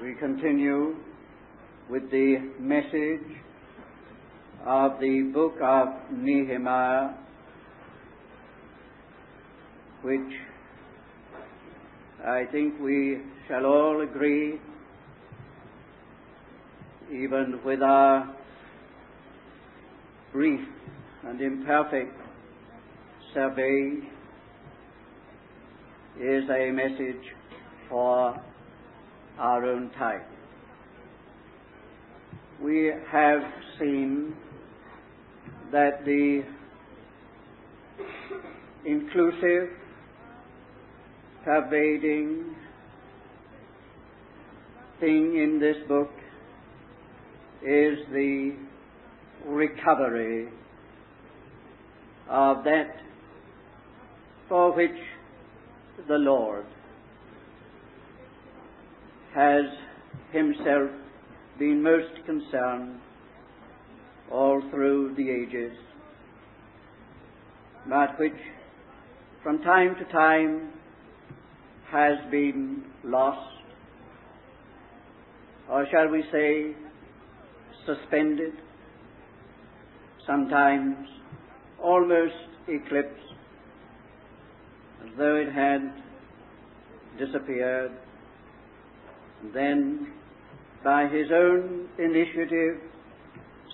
We continue with the message of the book of Nehemiah, which I think we shall all agree, even with our brief and imperfect survey, is a message for our own time. We have seen that the inclusive, pervading thing in this book is the recovery of that for which the Lord has himself been most concerned all through the ages, but which from time to time has been lost, or shall we say, suspended, sometimes almost eclipsed, as though it had disappeared. Then, by his own initiative,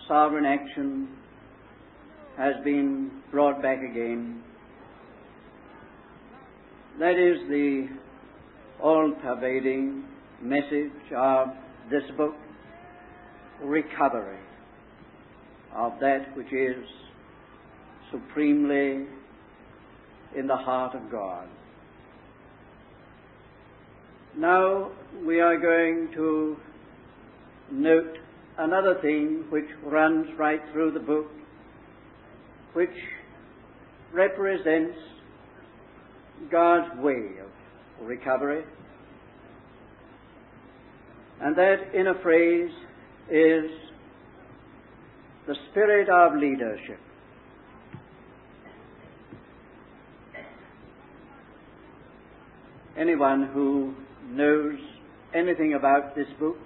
sovereign action has been brought back again. That is the all pervading message of this book recovery of that which is supremely in the heart of God. Now we are going to note another thing which runs right through the book, which represents God's way of recovery. And that, in a phrase, is the spirit of leadership. Anyone who knows anything about this book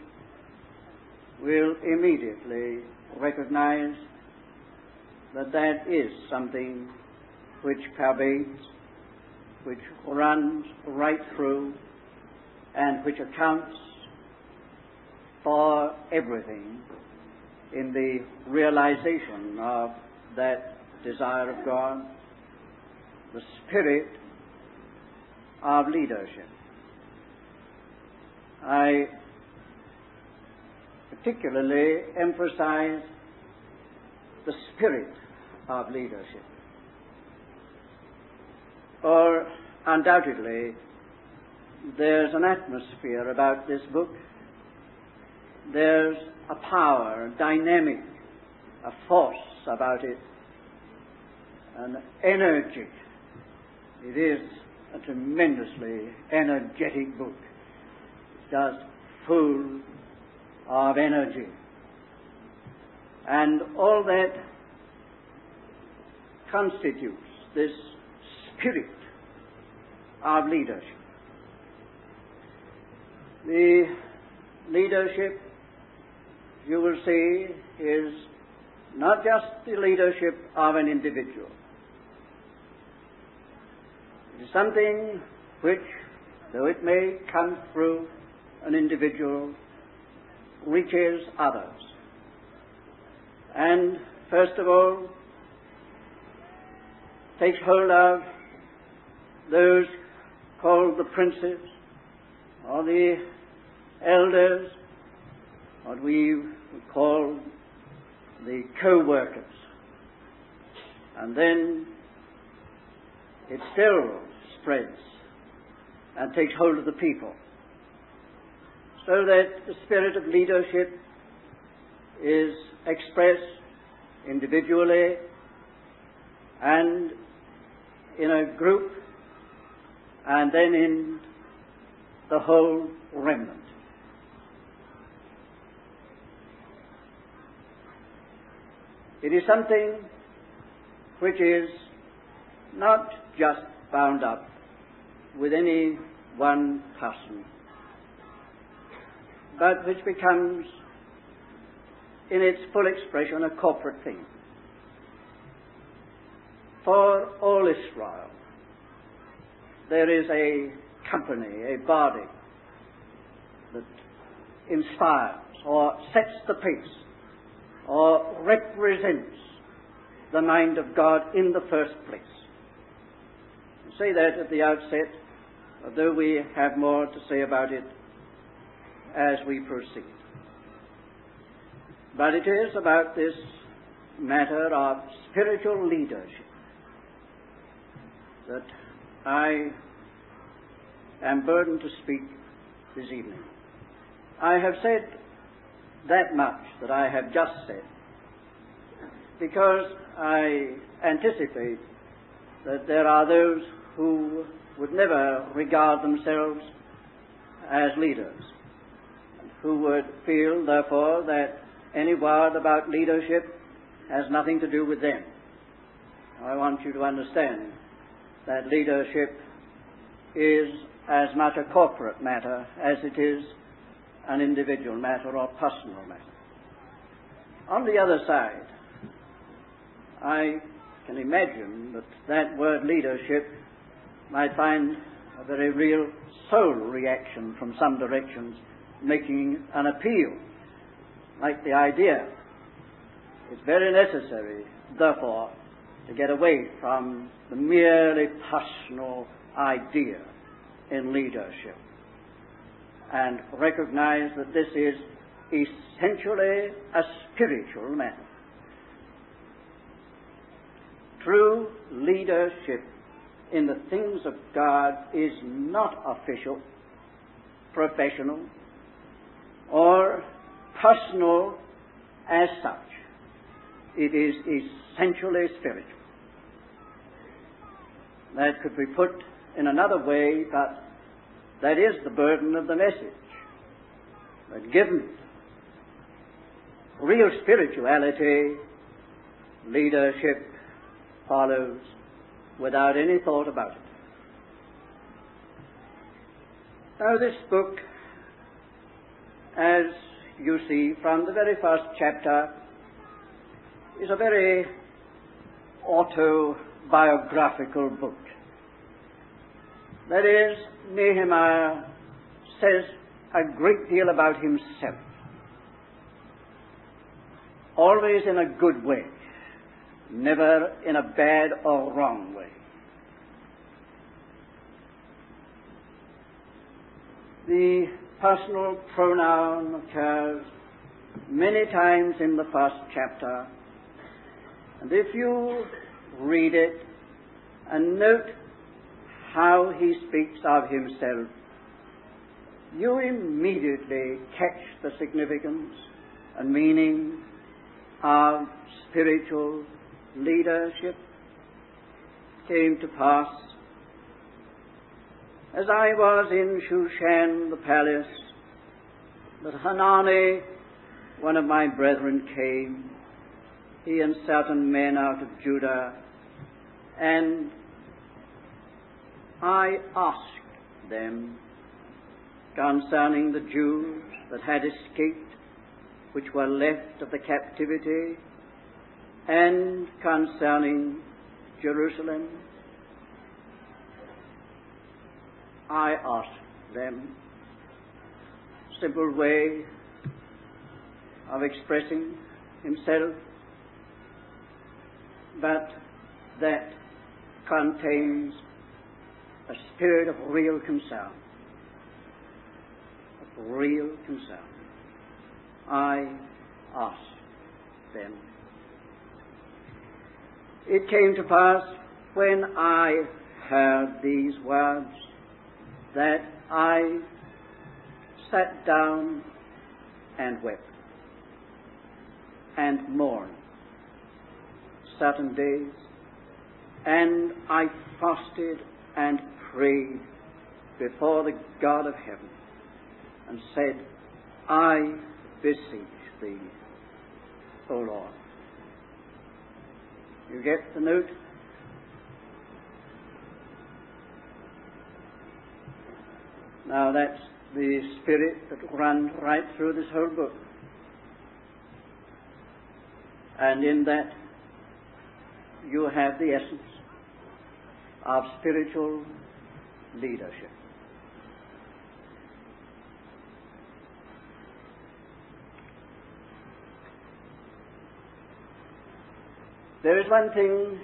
will immediately recognize that that is something which pervades, which runs right through, and which accounts for everything in the realization of that desire of God, the spirit of leadership. I particularly emphasize the spirit of leadership. Or undoubtedly, there's an atmosphere about this book. There's a power, a dynamic, a force about it, an energy. It is a tremendously energetic book. Just full of energy. And all that constitutes this spirit of leadership. The leadership, you will see, is not just the leadership of an individual. It is something which, though it may come through an individual, reaches others. And first of all, takes hold of those called the princes or the elders, what we would call the co-workers. And then it still spreads and takes hold of the people so that the spirit of leadership is expressed individually and in a group and then in the whole remnant. It is something which is not just bound up with any one person but which becomes, in its full expression, a corporate thing. For all Israel, there is a company, a body that inspires or sets the pace or represents the mind of God in the first place. I say that at the outset, although we have more to say about it as we proceed. But it is about this matter of spiritual leadership that I am burdened to speak this evening. I have said that much that I have just said because I anticipate that there are those who would never regard themselves as leaders, who would feel, therefore, that any word about leadership has nothing to do with them. I want you to understand that leadership is as much a corporate matter as it is an individual matter or personal matter. On the other side, I can imagine that that word leadership might find a very real soul reaction from some directions, making an appeal, like the idea. It's very necessary, therefore, to get away from the merely personal idea in leadership and recognize that this is essentially a spiritual matter. True leadership in the things of God is not official, professional, or personal as such. It is essentially spiritual. That could be put in another way, but that is the burden of the message. But given real spirituality, leadership follows without any thought about it. Now, this book, as you see from the very first chapter, is a very autobiographical book. That is, Nehemiah says a great deal about himself, always in a good way, never in a bad or wrong way. The personal pronoun occurs many times in the first chapter, and if you read it and note how he speaks of himself, you immediately catch the significance and meaning of spiritual leadership. Came to pass as I was in Shushan the palace. That Hanani, one of my brethren, came, he and certain men out of Judah, and I asked them concerning the Jews that had escaped, which were left of the captivity, and concerning Jerusalem. I asked them, simple way of expressing himself, but that contains a spirit of real concern. Of real concern. I asked them. It came to pass when I heard these words that I sat down and wept and mourned certain days, and I fasted and prayed before the God of heaven and said, I beseech thee, O Lord. You get the note? Now that's the spirit that runs right through this whole book. And in that, you have the essence of spiritual leadership. There is one thing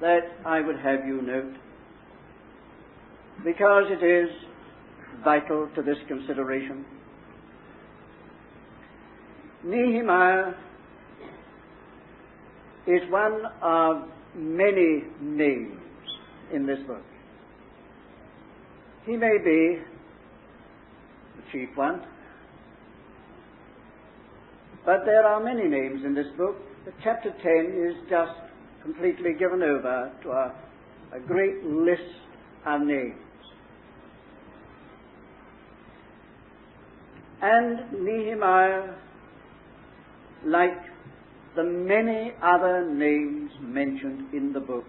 that I would have you note, because it is vital to this consideration. Nehemiah is one of many names in this book. He may be the chief one, but there are many names in this book. Chapter 10 is just completely given over to a, a great list of names. And Nehemiah, like the many other names mentioned in the book,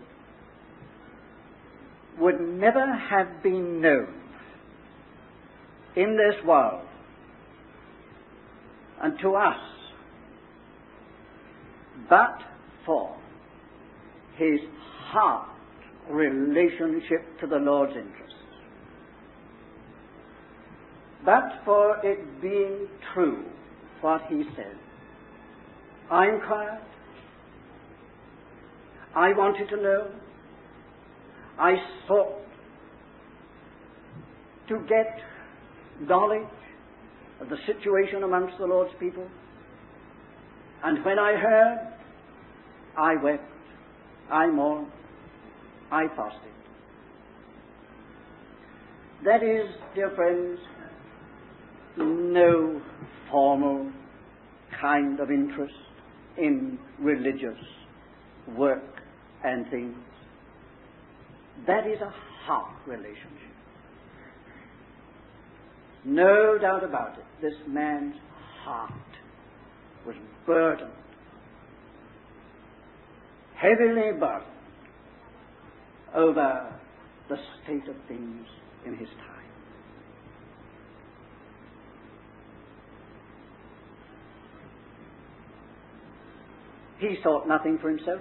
would never have been known in this world and to us but for his heart relationship to the Lord's interests. But for it being true what he said. I inquired. I wanted to know. I sought to get knowledge of the situation amongst the Lord's people. And when I heard, I wept, I mourned, I fasted. That is, dear friends, no formal kind of interest in religious work and things. That is a heart relationship. No doubt about it. This man's heart was burdened, heavily burdened over the state of things in his time. He sought nothing for himself.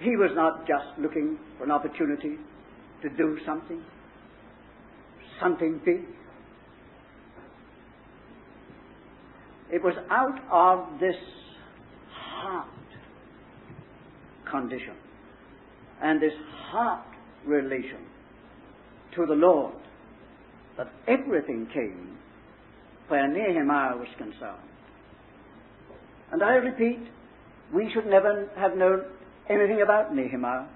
He was not just looking for an opportunity to do something, something big. It was out of this heart condition and this heart relation to the Lord that everything came where Nehemiah was concerned. And I repeat, we should never have known anything about Nehemiah,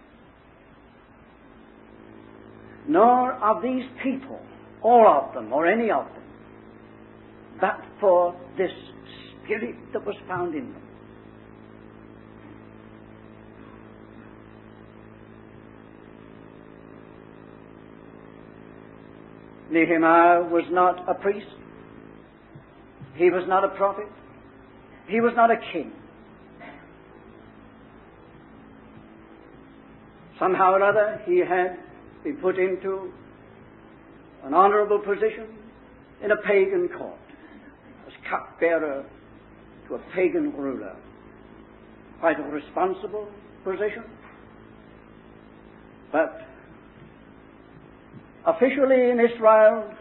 nor of these people, all of them, or any of them but for this spirit that was found in them. Nehemiah was not a priest. He was not a prophet. He was not a king. Somehow or other, he had been put into an honorable position in a pagan court as cupbearer to a pagan ruler. Quite a responsible position. But officially in Israel,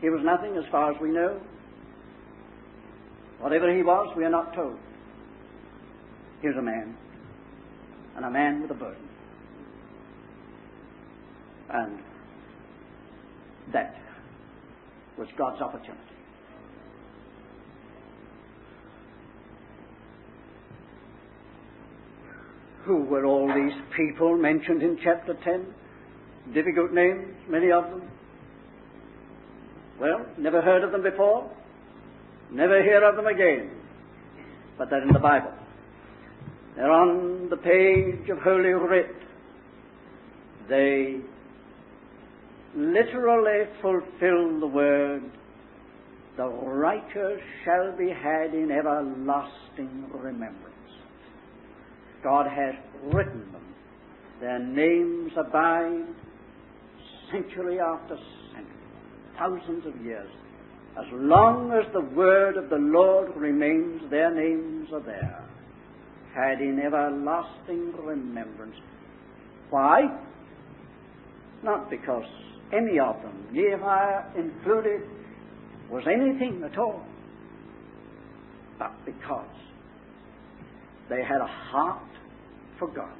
he was nothing as far as we know. Whatever he was, we are not told. He was a man, and a man with a burden. And that was God's opportunity. Who were all these people mentioned in chapter 10? Difficult names, many of them. Well, never heard of them before, never hear of them again. But they're in the Bible. They're on the page of Holy Writ. They literally fulfill the word, the righteous shall be had in everlasting remembrance. God has written them Their names abide century after century, thousands of years. As long as the word of the Lord remains, their names are there, had in everlasting remembrance. Why? Not because any of them, Nehemiah included, was anything at all, but because they had a heart for God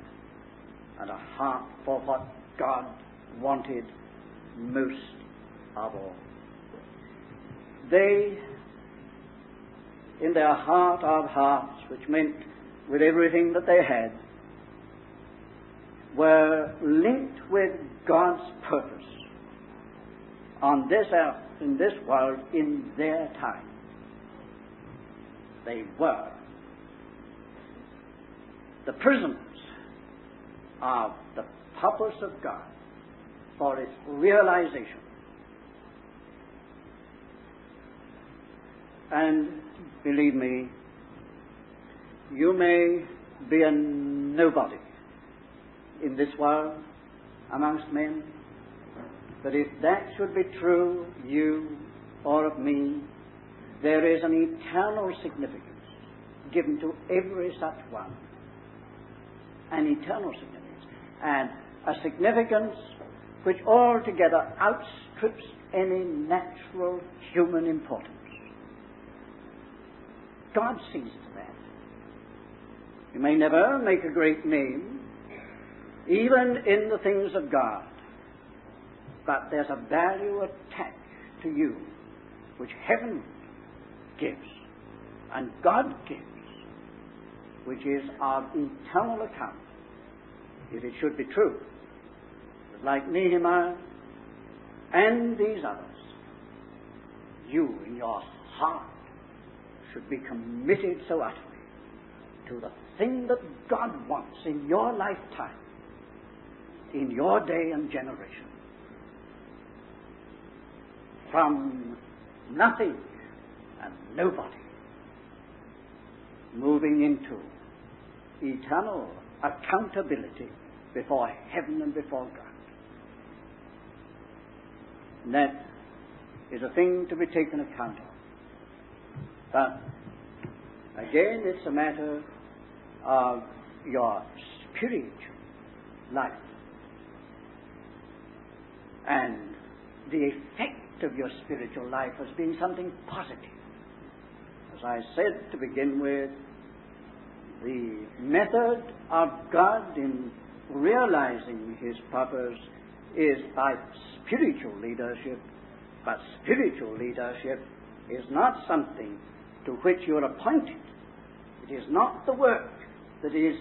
and a heart for what God wanted most of all. They, in their heart of hearts, which meant with everything that they had, were linked with God's purpose on this earth, in this world, in their time. They were the prisoners of the purpose of God for its realization. And believe me, you may be a nobody in this world amongst men, but if that should be true, you or of me, there is an eternal significance given to every such one. An eternal significance. And a significance which altogether outstrips any natural human importance. God sees to that. You may never make a great name, even in the things of God, but there's a value attached to you which heaven gives and God gives, which is of eternal account, if it should be true like Nehemiah and these others, you in your heart should be committed so utterly to the thing that God wants in your lifetime, in your day and generation. From nothing and nobody, moving into eternal accountability before heaven and before God. And that is a thing to be taken account of. But again, it's a matter of your spiritual life and the effect of your spiritual life as being something positive. As I said to begin with, the method of God in realizing His purpose is by spiritual leadership, but spiritual leadership is not something to which you are appointed. It is not the work that is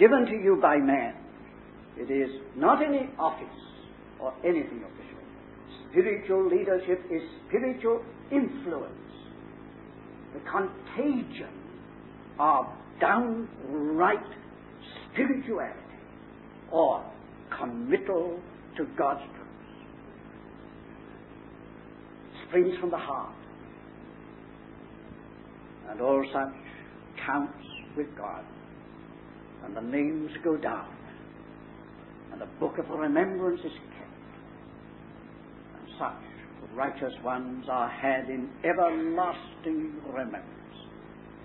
given to you by man. It is not any office or anything of the sort. Spiritual leadership is spiritual influence, the contagion of downright spirituality or committal to God's truth. springs from the heart. And all such counts with God. And the names go down. And the book of remembrance is kept. And such righteous ones are had in everlasting remembrance.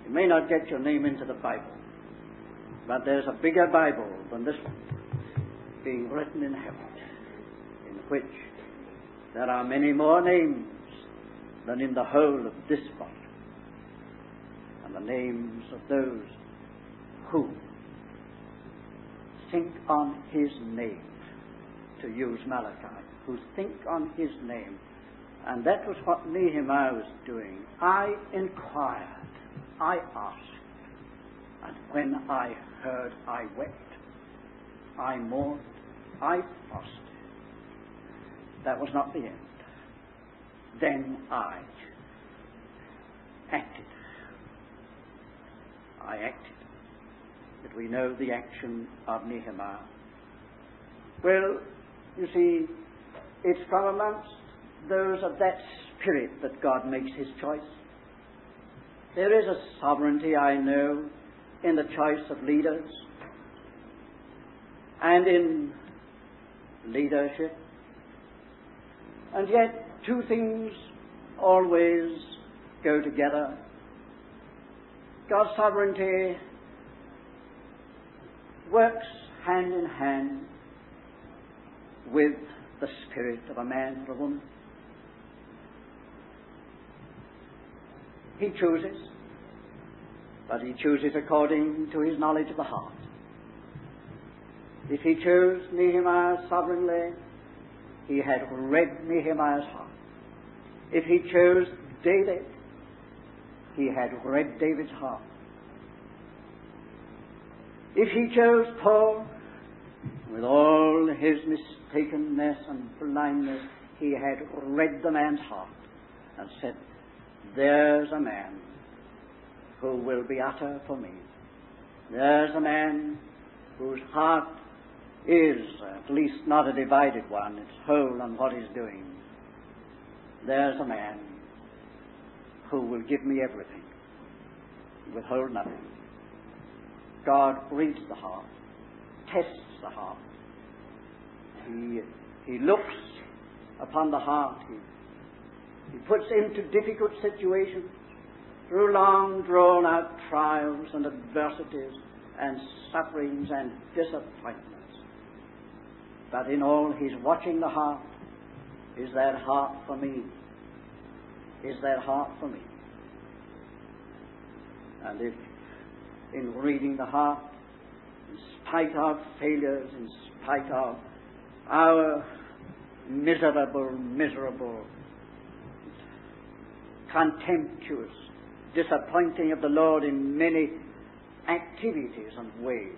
You may not get your name into the Bible, but there's a bigger Bible than this one being written in heaven, in which there are many more names than in the whole of this body. And the names of those who think on his name, to use Malachi, who think on his name. And that was what Nehemiah was doing. I inquired, I asked, and when I heard, I wept, I mourned, I fasted. That was not the end then I acted. I acted. But we know the action of Nehemiah. Well, you see, it's from amongst those of that spirit that God makes his choice. There is a sovereignty, I know, in the choice of leaders. and in leadership. And yet, two things always go together. God's sovereignty works hand in hand with the spirit of a man or a woman. He chooses, but he chooses according to his knowledge of the heart. If he chose Nehemiah sovereignly, he had read Nehemiah's heart. If he chose David, he had read David's heart. If he chose Paul, with all his mistakenness and blindness, he had read the man's heart and said, There's a man who will be utter for me. There's a man whose heart is at least not a divided one, it's whole on what he's doing. There's a man who will give me everything, withhold nothing. God reads the heart, tests the heart. He, he looks upon the heart. He, he puts into difficult situations through long drawn out trials and adversities and sufferings and disappointments. But in all, He's watching the heart. Is that heart for me? Is that heart for me? And if in reading the heart, in spite of failures, in spite of our miserable, miserable, contemptuous disappointing of the Lord in many activities and ways,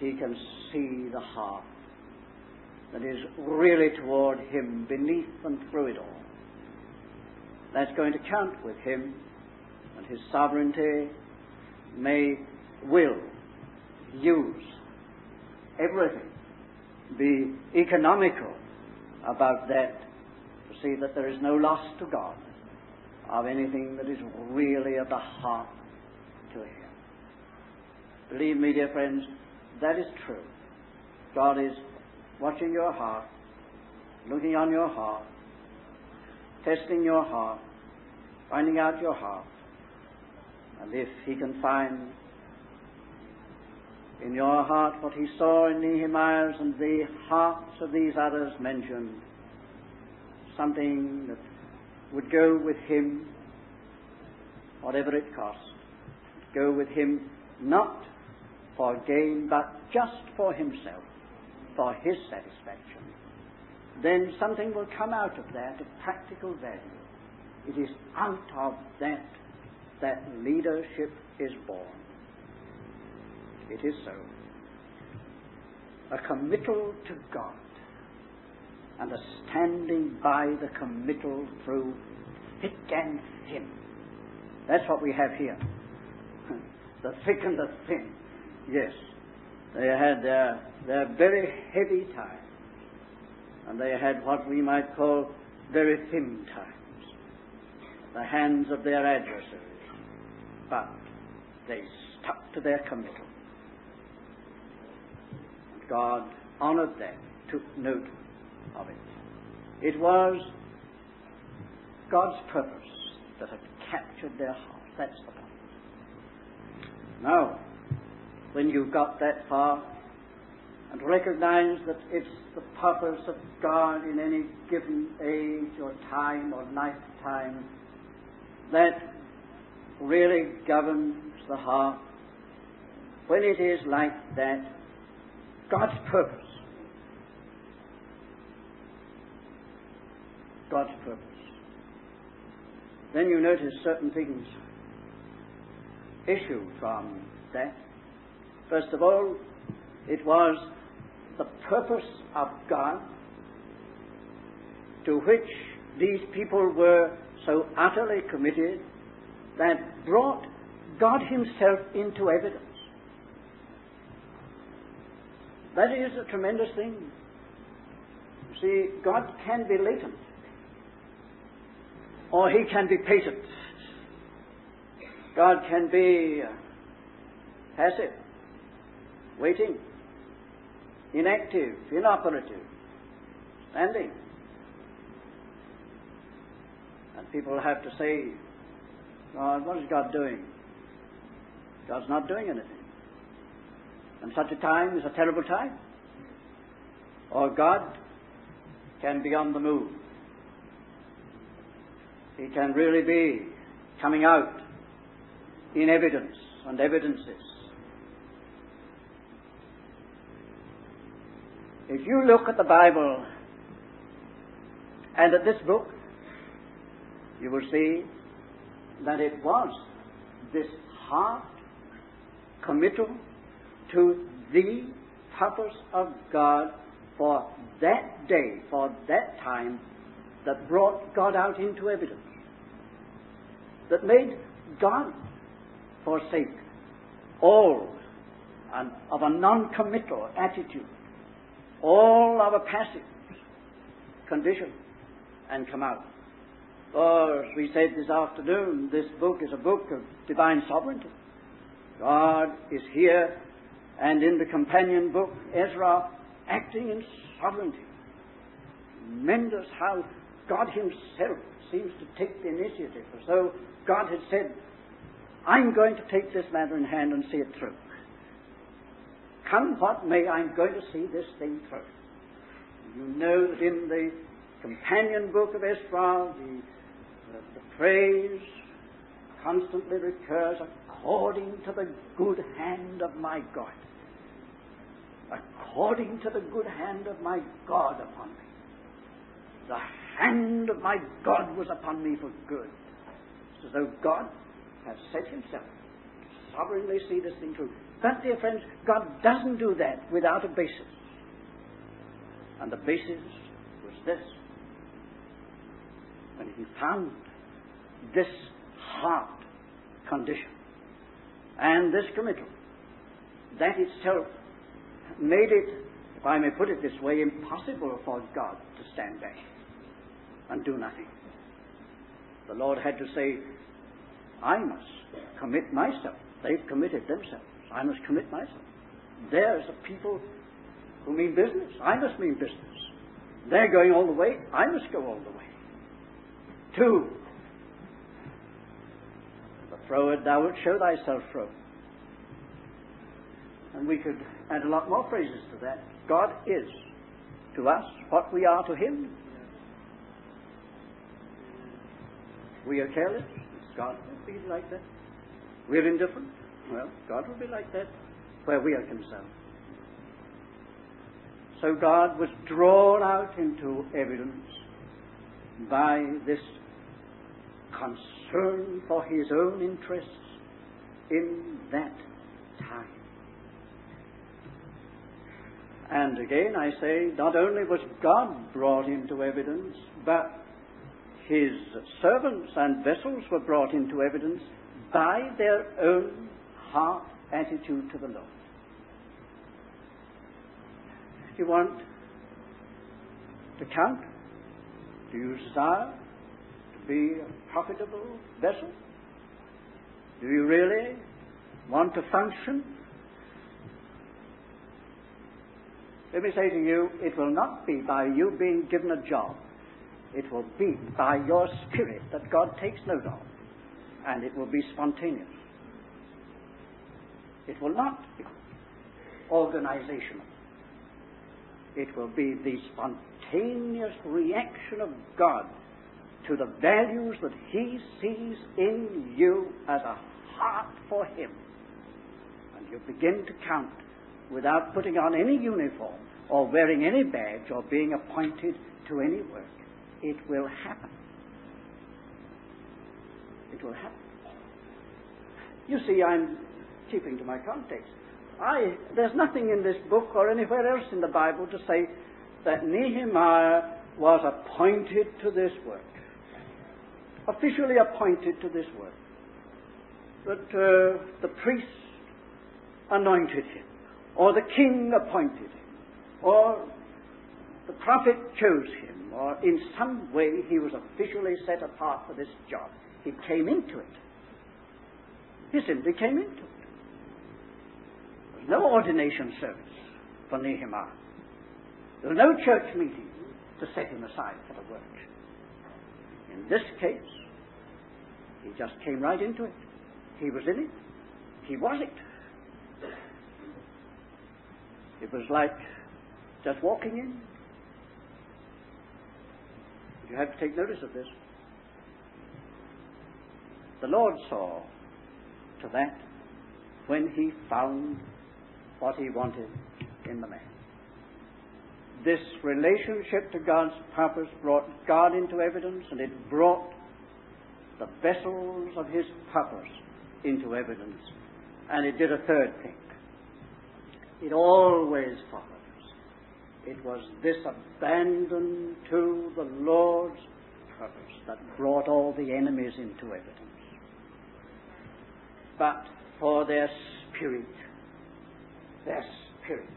he can see the heart that is really toward him beneath and through it all. That's going to count with him and his sovereignty may will use everything, be economical about that to see that there is no loss to God of anything that is really of the heart to Him. Believe me, dear friends, that is true. God is watching your heart, looking on your heart, testing your heart, finding out your heart. And if He can find in your heart what He saw in Nehemiah's and the hearts of these others mentioned, something that would go with Him, whatever it cost, go with Him not for gain, but just for himself, for his satisfaction, then something will come out of that of practical value. It is out of that that leadership is born. It is so. A committal to God and a standing by the committal through thick and thin. That's what we have here. the thick and the thin. Yes. They had their, their very heavy times. And they had what we might call very thin times. The hands of their adversaries. But they stuck to their committal. God honored them, took note of it. It was God's purpose that had captured their heart. That's the point. Now, when you've got that far and recognize that it's the purpose of God in any given age or time or lifetime that really governs the heart. When it is like that, God's purpose, God's purpose, then you notice certain things issue from that. First of all, it was the purpose of God to which these people were so utterly committed that brought God Himself into evidence. That is a tremendous thing. You see, God can be latent, or He can be patent. God can be passive, waiting, inactive, inoperative, standing. And people have to say, God, what is God doing? God's not doing anything. And such a time is a terrible time. Or God can be on the move. He can really be coming out in evidence and evidences. If you look at the Bible and at this book, you will see that it was this heart committal to the purpose of God for that day, for that time, that brought God out into evidence, that made God forsake all and of a non-committal attitude, all our passive condition, and come out. Or, as we said this afternoon, this book is a book of divine sovereignty. God is here and in the companion book, Ezra, acting in sovereignty. Tremendous how God Himself seems to take the initiative, as though God had said, I'm going to take this matter in hand and see it through. Come what may, I'm going to see this thing through. You know that in the companion book of Ezra, the, uh, the, the phrase constantly recurs according to the good hand of my God. According to the good hand of my God upon me. The hand of my God was upon me for good. It's as though God has set himself to sovereignly see this thing through. But, dear friends, God doesn't do that without a basis. And the basis was this. When he found this heart condition and this committal, that itself made it, if I may put it this way, impossible for God to stand back and do nothing. The Lord had to say, I must commit myself. They've committed themselves. I must commit myself. There's a people who mean business. I must mean business. They're going all the way. I must go all the way. Two, the froward thou wilt show thyself froward. And we could add a lot more phrases to that. God is to us what we are to Him. We are careless. God will be like that. We're indifferent. Well, God will be like that where we are concerned. So God was drawn out into evidence by this concern for his own interests in that time. And again, I say, not only was God brought into evidence, but his servants and vessels were brought into evidence by their own heart attitude to the Lord. Do you want to count? Do you desire to be a profitable vessel? Do you really want to function? Let me say to you, it will not be by you being given a job it will be by your spirit that God takes note of, and it will be spontaneous. It will not be organizational. It will be the spontaneous reaction of God to the values that He sees in you as a heart for Him. And you begin to count without putting on any uniform or wearing any badge or being appointed to any work it will happen. It will happen. You see, I'm keeping to my context. I, there's nothing in this book or anywhere else in the Bible to say that Nehemiah was appointed to this work, officially appointed to this work, that uh, the priest anointed him, or the king appointed him, or the prophet chose him or in some way he was officially set apart for this job. He came into it. He simply came into it. No ordination service. for Nehemiah. There was no church meeting to set him aside for the work. In this case, he just came right into it. He was in it. He was it. It was like just walking in. You have to take notice of this. The Lord saw to that when he found what he wanted in the man. This relationship to God's purpose brought God into evidence and it brought the vessels of his purpose into evidence. And it did a third thing. It always follows. It was this abandon to the Lord's purpose that brought all the enemies into evidence. But for their spirit, their spirit,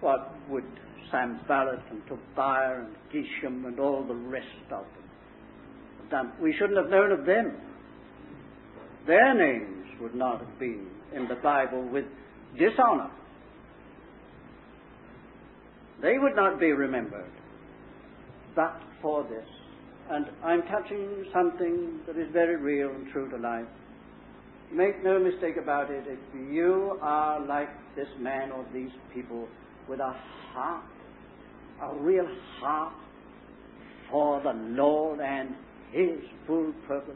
what would Sanballat and Tobiah and Geshem and all the rest of them have done? We shouldn't have known of them. Their names would not have been in the Bible with dishonor. They would not be remembered but for this. And I'm touching something that is very real and true to life. Make no mistake about it, if you are like this man or these people with a heart, a real heart for the Lord and His full purpose,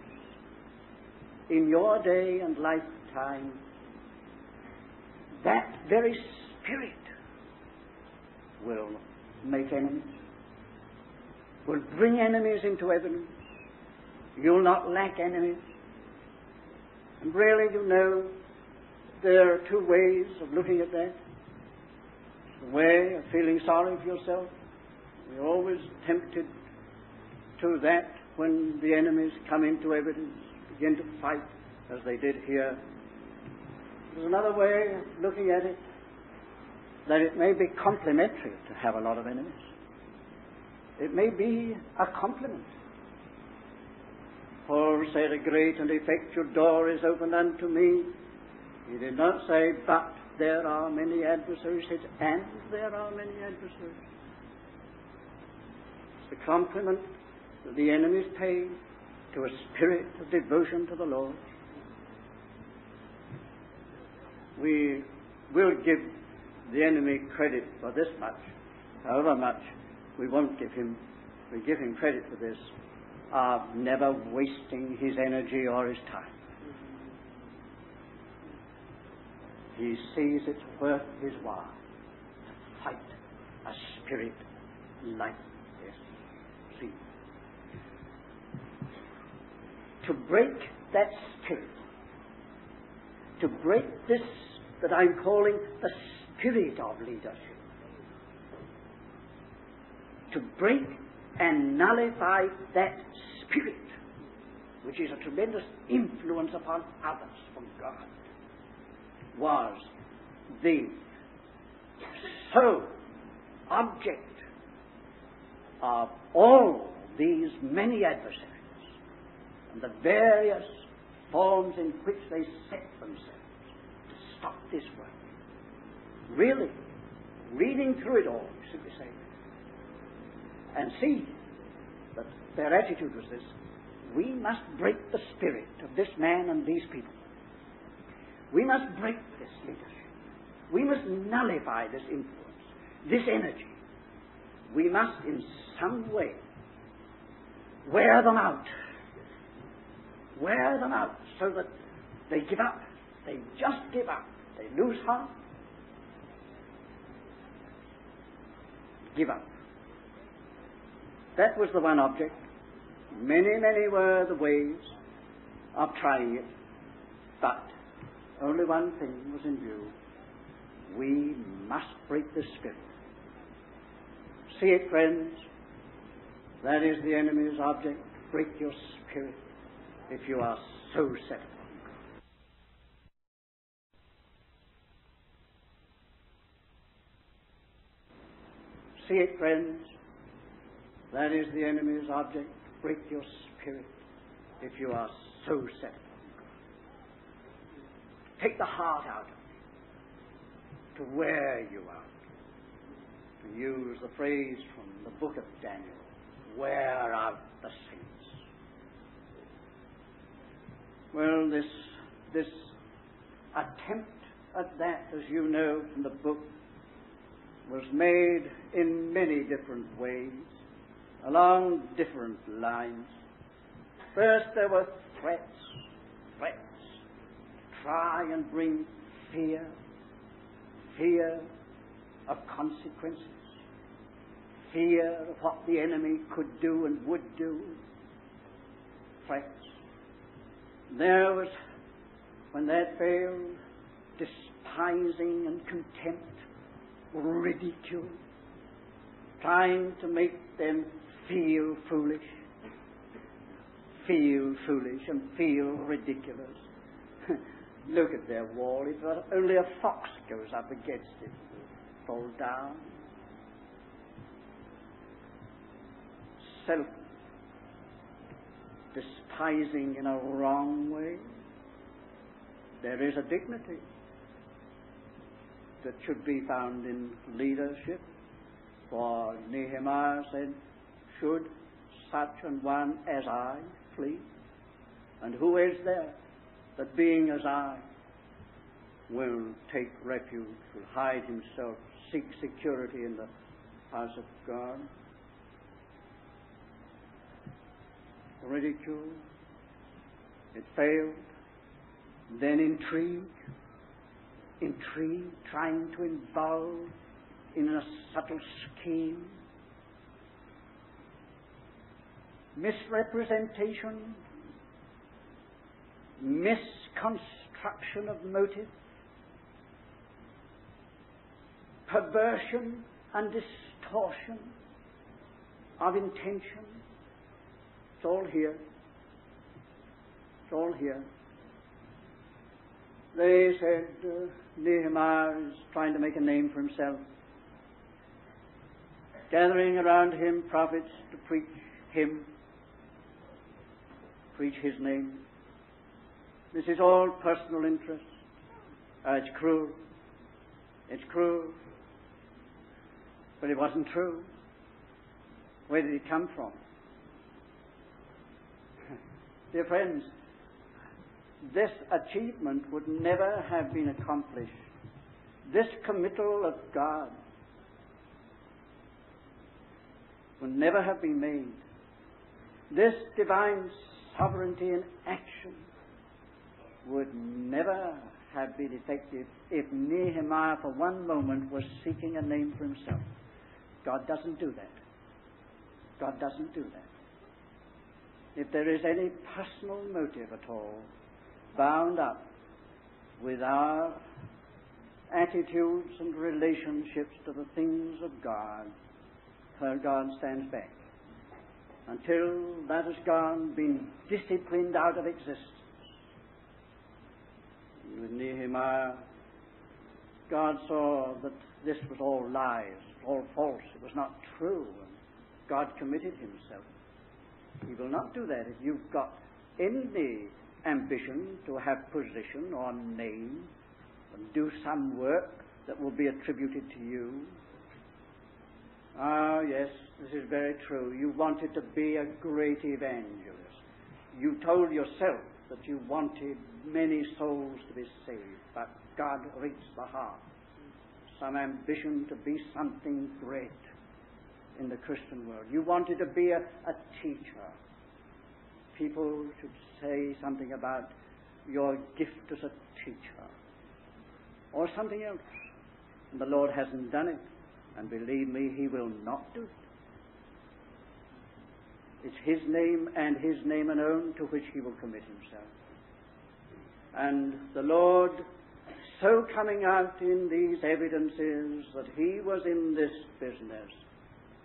in your day and lifetime, that very spirit will make enemies, will bring enemies into evidence. You'll not lack enemies. And really, you know, there are two ways of looking at that. The way of feeling sorry for yourself. We're always tempted to that when the enemies come into evidence, begin to fight as they did here. There's another way of looking at it that it may be complimentary to have a lot of enemies. It may be a compliment. Paul said, A great and effectual door is opened unto me. He did not say, But there are many adversaries. He said, And there are many adversaries. It's the compliment that the enemies pay to a spirit of devotion to the Lord. We will give the enemy credit for this much, however much we won't give him, we give him credit for this, of never wasting his energy or his time. He sees it's worth his while to fight a spirit like this. See? To break that spirit, to break this that I'm calling the spirit of leadership. To break and nullify that spirit, which is a tremendous influence upon others from God, was the sole object of all these many adversaries and the various forms in which they set themselves to stop this work. Really reading through it all, you we say, and see that their attitude was this we must break the spirit of this man and these people. We must break this leadership. We must nullify this influence, this energy. We must, in some way, wear them out. Wear them out so that they give up. They just give up. They lose heart. give up. That was the one object. Many, many were the ways of trying it, but only one thing was in view. We must break the spirit. See it, friends? That is the enemy's object. Break your spirit if you are so set upon. See it, friends? That is the enemy's object. Break your spirit if you are so set. Take the heart out of it to wear you out. to use the phrase from the book of Daniel, wear out the saints. Well, this, this attempt at that, as you know from the book, was made in many different ways, along different lines. First, there were threats, threats, try and bring fear, fear of consequences, fear of what the enemy could do and would do, threats. There was, when that failed, despising and contempt, ridicule, trying to make them feel foolish, feel foolish and feel ridiculous. Look at their wall. If only a fox goes up against it, fall down. Self despising in a wrong way. There is a dignity that should be found in leadership. For Nehemiah said, Should such an one as I flee? And who is there that being as I will take refuge, will hide himself, seek security in the house of God? Ridicule. It failed. Then intrigue intrigue, trying to involve in a subtle scheme, misrepresentation, misconstruction of motive, perversion and distortion of intention. It's all here. It's all here. They said uh, Nehemiah is trying to make a name for himself, gathering around him prophets to preach him, preach his name. This is all personal interest. Uh, it's cruel. It's cruel. But it wasn't true. Where did it come from? Dear friends, this achievement would never have been accomplished. This committal of God would never have been made. This divine sovereignty in action would never have been effective if Nehemiah for one moment was seeking a name for himself. God doesn't do that. God doesn't do that. If there is any personal motive at all, bound up with our attitudes and relationships to the things of God, God stands back. Until that has gone, been disciplined out of existence. With Nehemiah, God saw that this was all lies, all false, it was not true, and God committed himself. He will not do that if you've got any ambition to have position or name and do some work that will be attributed to you. Ah, yes, this is very true. You wanted to be a great evangelist. You told yourself that you wanted many souls to be saved, but God reads the heart. Some ambition to be something great in the Christian world. You wanted to be a, a teacher. People should say something about your gift as a teacher or something else. And the Lord hasn't done it. And believe me, He will not do it. It's His name and His name alone to which He will commit Himself. And the Lord, so coming out in these evidences that He was in this business,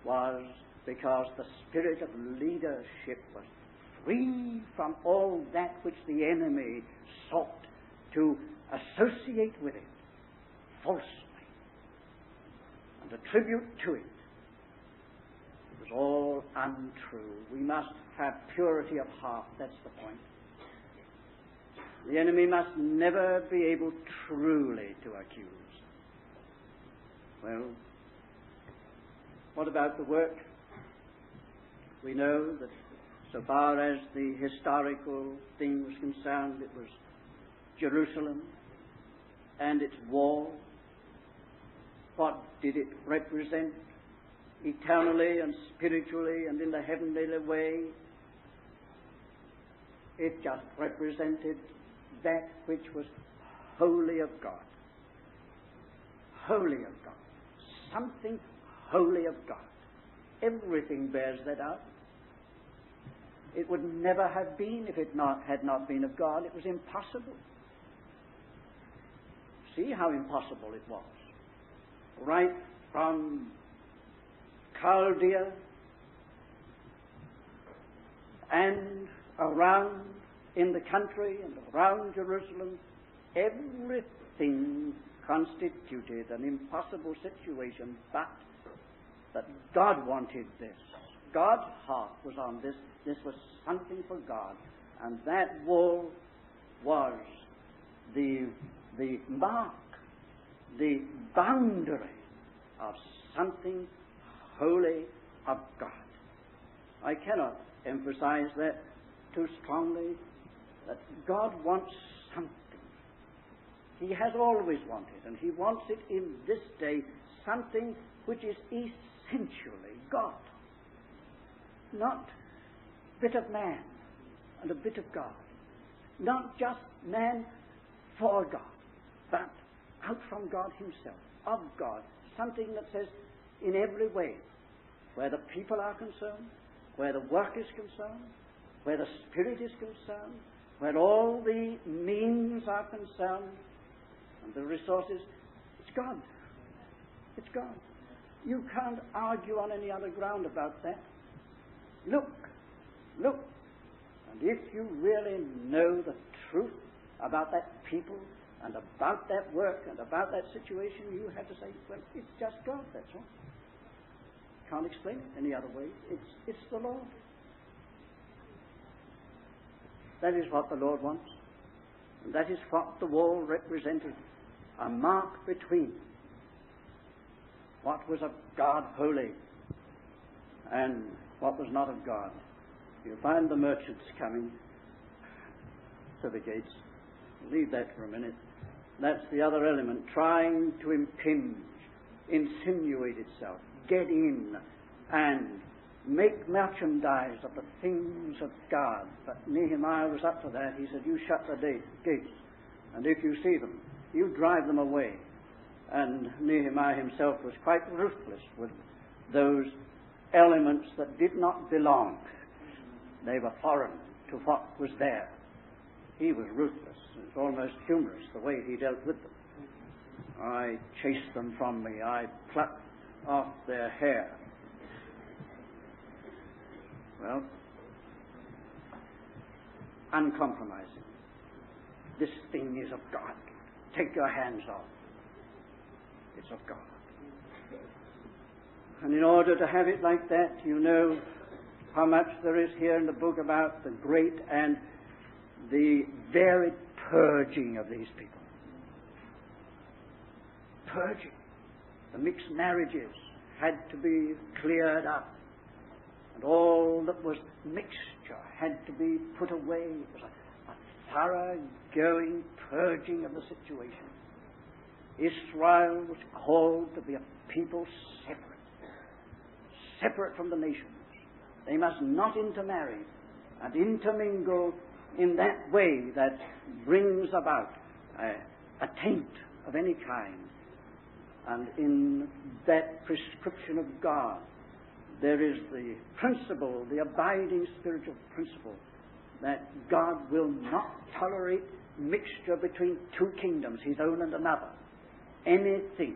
was because the spirit of leadership was free from all that which the enemy sought to associate with it falsely and attribute to it. It was all untrue. We must have purity of heart. That's the point. The enemy must never be able truly to accuse. Well, What about the work? We know that so far as the historical thing was concerned, it was Jerusalem and its wall. What did it represent eternally and spiritually and in the heavenly way? It just represented that which was holy of God. Holy of God. Something holy of God. Everything bears that out. It would never have been if it not, had not been of God. It was impossible. See how impossible it was. Right from Chaldea and around in the country and around Jerusalem, everything constituted an impossible situation, but that God wanted this. God's heart was on this. This was something for God. And that wall was the, the mark, the boundary of something holy of God. I cannot emphasize that too strongly that God wants something. He has always wanted, and He wants it in this day, something which is essentially God. Not a bit of man and a bit of God. Not just man for God, but out from God Himself, of God. Something that says, in every way, where the people are concerned, where the work is concerned, where the Spirit is concerned, where all the means are concerned, and the resources, it's God. It's God. You can't argue on any other ground about that. Look, look. And if you really know the truth about that people and about that work and about that situation, you have to say, well, it's just God, that's all. Can't explain it any other way. It's, it's the Lord. That is what the Lord wants. And that is what the wall represented a mark between what was of God holy and what was not of God. You find the merchants coming to the gates. Leave that for a minute. That's the other element, trying to impinge, insinuate itself, get in, and make merchandise of the things of God. But Nehemiah was up for that. He said, You shut the gates, and if you see them, you drive them away. And Nehemiah himself was quite ruthless with those elements that did not belong. They were foreign to what was there. He was ruthless. It's almost humorous the way he dealt with them. I chased them from me. I plucked off their hair. Well, uncompromising. This thing is of God. Take your hands off. It's of God. And in order to have it like that, you know how much there is here in the book about the great and the varied purging of these people. Purging. The mixed marriages had to be cleared up. And all that was mixture had to be put away. It was a, a thorough going purging of the situation. Israel was called to be a people separate, separate from the nations. They must not intermarry and intermingle in that way that brings about a, a taint of any kind. And in that prescription of God, there is the principle, the abiding spiritual principle, that God will not tolerate mixture between two kingdoms, his own and another. Anything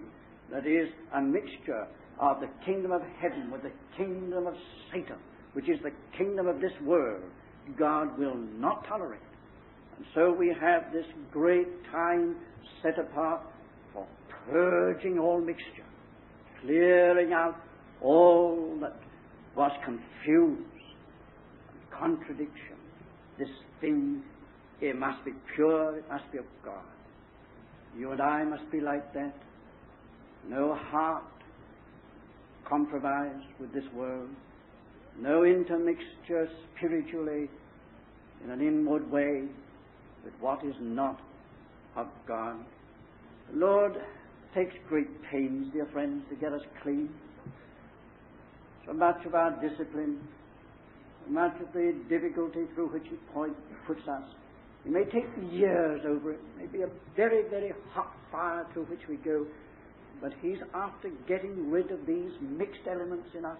that is a mixture of the kingdom of heaven with the kingdom of Satan, which is the kingdom of this world, God will not tolerate. And so we have this great time set apart for purging all mixture, clearing out all that was confused contradiction. This thing, it must be pure, it must be of God. You and I must be like that. No heart compromised with this world, no intermixture spiritually in an inward way with what is not of God. The Lord takes great pains, dear friends, to get us clean. So much of our discipline, so much of the difficulty through which He point, puts us. It may take years over it, it may be a very, very hot fire through which we go, but He's after getting rid of these mixed elements in us.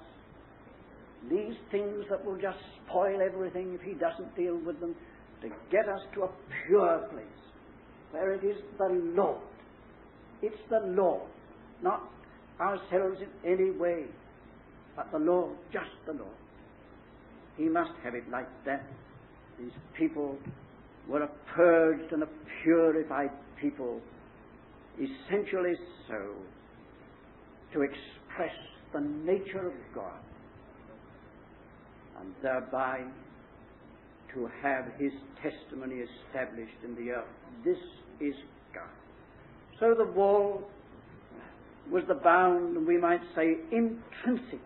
These things that will just spoil everything if He doesn't deal with them, to get us to a pure place where it is the Lord. It's the Lord, not ourselves in any way, but the Lord, just the Lord. He must have it like that. These people were a purged and a purified people, essentially so, to express the nature of God and thereby to have his testimony established in the earth. This is God. So the wall was the bound, we might say, intrinsically,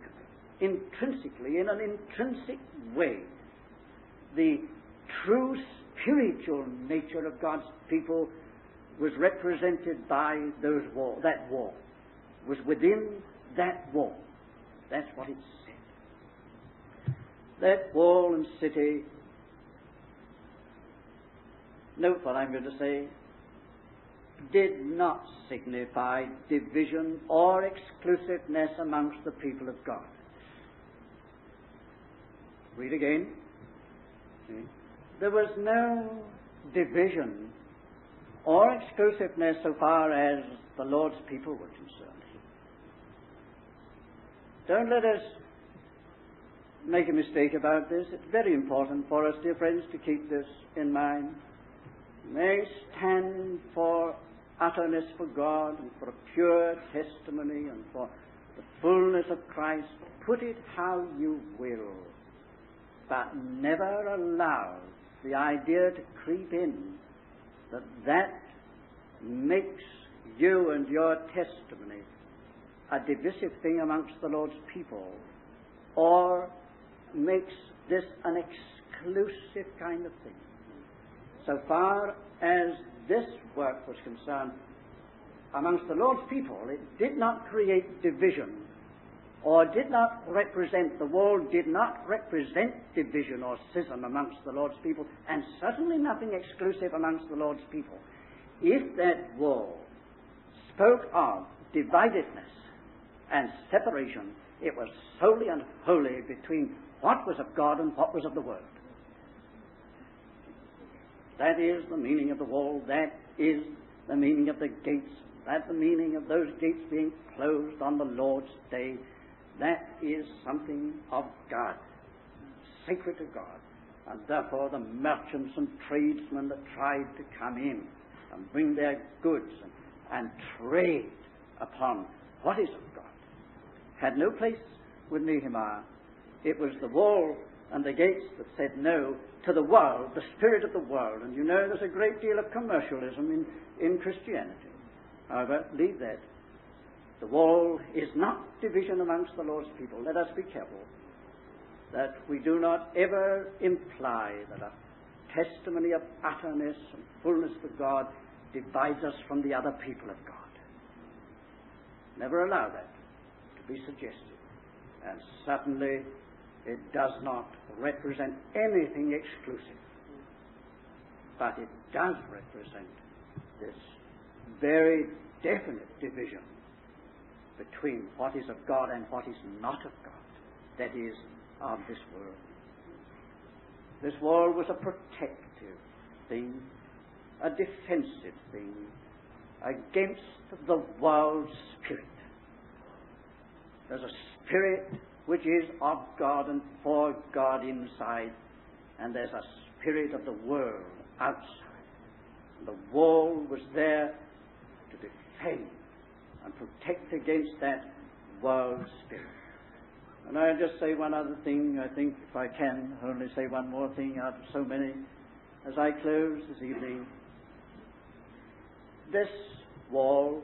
intrinsically, in an intrinsic way, the true spiritual nature of God's people was represented by those wall, that wall, was within that wall. That's what it said. That wall and city note what I'm going to say, did not signify division or exclusiveness amongst the people of God. Read again. There was no division or exclusiveness so far as the Lord's people were concerned. Don't let us make a mistake about this. It's very important for us, dear friends, to keep this in mind may stand for utterness for God and for a pure testimony and for the fullness of Christ. Put it how you will, but never allow the idea to creep in that that makes you and your testimony a divisive thing amongst the Lord's people or makes this an exclusive kind of thing so far as this work was concerned, amongst the Lord's people, it did not create division or did not represent, the wall did not represent division or schism amongst the Lord's people, and certainly nothing exclusive amongst the Lord's people. If that wall spoke of dividedness and separation, it was solely and wholly between what was of God and what was of the world. That is the meaning of the wall. That is the meaning of the gates. That's the meaning of those gates being closed on the Lord's day. That is something of God, sacred to God. And therefore the merchants and tradesmen that tried to come in and bring their goods and, and trade upon what is of God had no place with Nehemiah. It was the wall and the gates that said no to the world, the spirit of the world. And you know there's a great deal of commercialism in, in Christianity. However, leave that. The wall is not division amongst the Lord's people. Let us be careful that we do not ever imply that a testimony of utterness and fullness of God divides us from the other people of God. Never allow that to be suggested. And certainly it does not represent anything exclusive, but it does represent this very definite division between what is of God and what is not of God, that is, of this world. This world was a protective thing, a defensive thing against the world's spirit. There's a spirit which is of God and for God inside, and there's a spirit of the world outside. The wall was there to defend and protect against that world spirit. And I'll just say one other thing, I think, if I can, only say one more thing out of so many as I close this evening. This wall,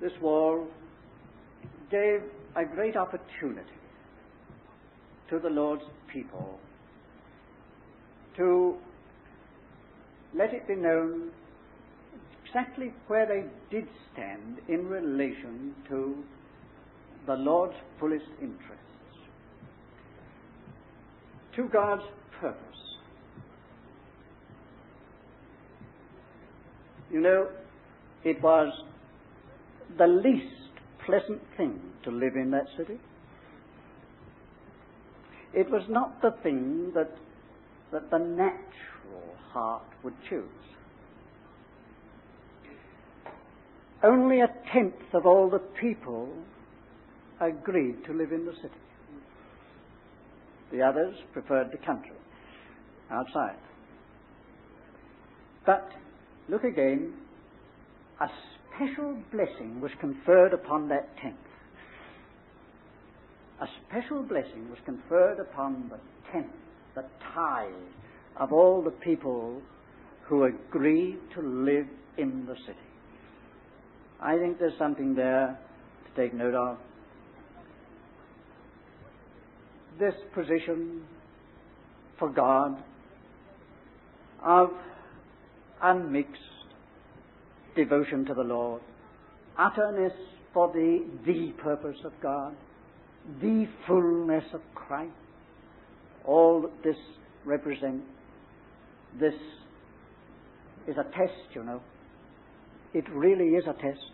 this wall gave a great opportunity to the Lord's people to let it be known exactly where they did stand in relation to the Lord's fullest interests, to God's purpose. You know, it was the least pleasant thing to live in that city. It was not the thing that, that the natural heart would choose. Only a tenth of all the people agreed to live in the city. The others preferred the country, outside. But look again, a special blessing was conferred upon that tenth. A special blessing was conferred upon the tenth, the tithe of all the people who agreed to live in the city. I think there's something there to take note of. This position for God of unmixed devotion to the Lord, utterness for the the purpose of God, the fullness of Christ. All that this represents, this is a test, you know. It really is a test.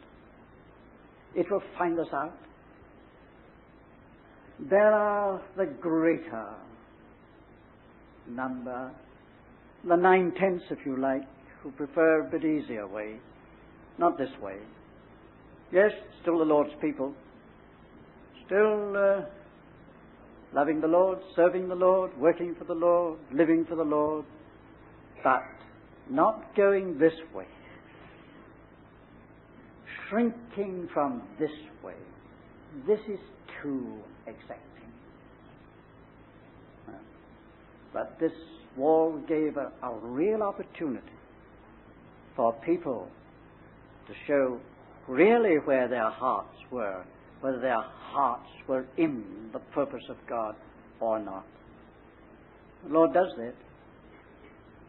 It will find us out. There are the greater number, the nine tenths, if you like, who prefer a bit easier way. Not this way. Yes, still the Lord's people. Still uh, loving the Lord, serving the Lord, working for the Lord, living for the Lord. But not going this way. Shrinking from this way. This is too exacting. But this wall gave a, a real opportunity for people to show really where their hearts were, whether their hearts were in the purpose of God or not. The Lord does that.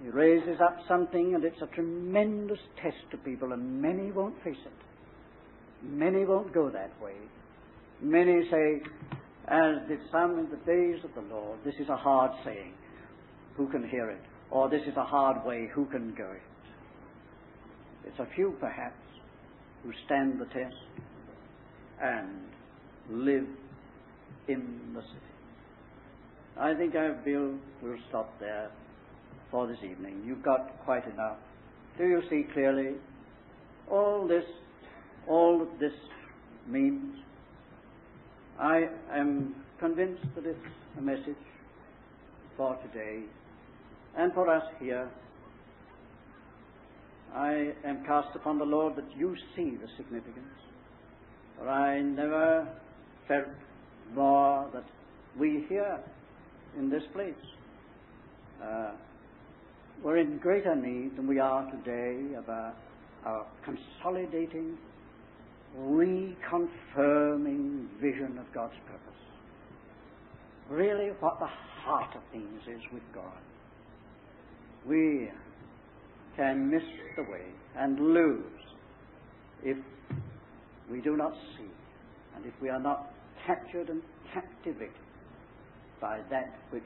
He raises up something and it's a tremendous test to people and many won't face it. Many won't go that way. Many say, as did some in the days of the Lord, this is a hard saying. Who can hear it? Or this is a hard way. Who can go it? It's a few, perhaps, who stand the test and live in the city. I think I will will stop there for this evening. You've got quite enough. Do you see clearly all this all this means? I am convinced that it's a message for today and for us here I am cast upon the Lord that you see the significance. For I never felt more that we here in this place uh, were in greater need than we are today of a, a consolidating, reconfirming vision of God's purpose. Really, what the heart of things is with God. We can miss the way and lose if we do not see and if we are not captured and captivated by that which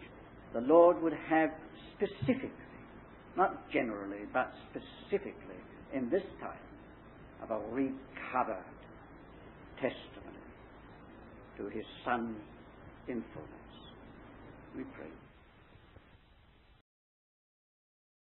the Lord would have specifically, not generally, but specifically in this time of a recovered testimony to his Son's influence. We pray.